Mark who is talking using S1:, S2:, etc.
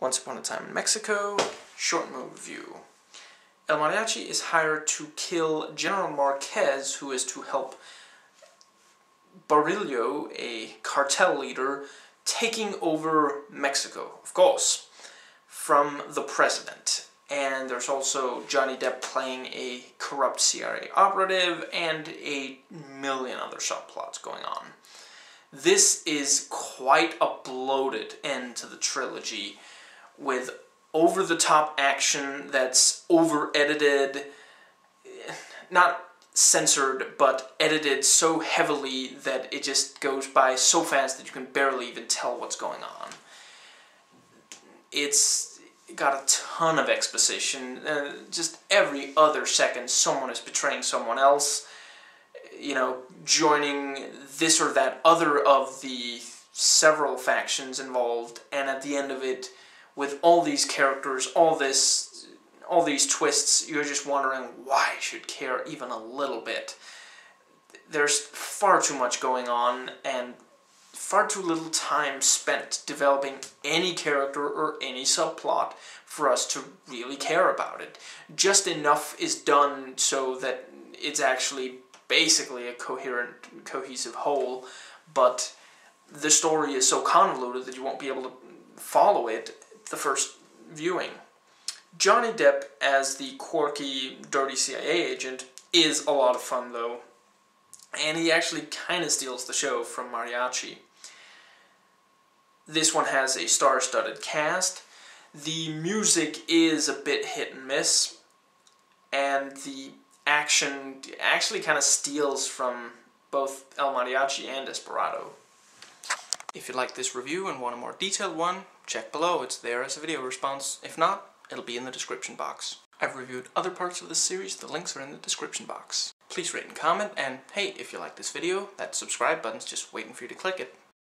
S1: Once Upon a Time in Mexico, short movie review. El Mariachi is hired to kill General Marquez, who is to help Barillo, a cartel leader, taking over Mexico, of course, from the president. And there's also Johnny Depp playing a corrupt CIA operative and a million other subplots going on. This is quite a bloated end to the trilogy with over the top action that's over edited, not censored, but edited so heavily that it just goes by so fast that you can barely even tell what's going on. It's got a ton of exposition. Uh, just every other second, someone is betraying someone else. You know, joining this or that other of the several factions involved, and at the end of it, with all these characters, all this, all these twists, you're just wondering why I should care even a little bit. There's far too much going on and far too little time spent developing any character or any subplot for us to really care about it. Just enough is done so that it's actually basically a coherent, cohesive whole, but the story is so convoluted that you won't be able to follow it the first viewing. Johnny Depp as the quirky, dirty CIA agent is a lot of fun though, and he actually kind of steals the show from Mariachi. This one has a star-studded cast. The music is a bit hit and miss, and the action actually kind of steals from both El Mariachi and Desperado. If you like this review and want a more detailed one, check below, it's there as a video response. If not, it'll be in the description box. I've reviewed other parts of this series, the links are in the description box. Please rate and comment, and hey, if you like this video, that subscribe button's just waiting for you to click it.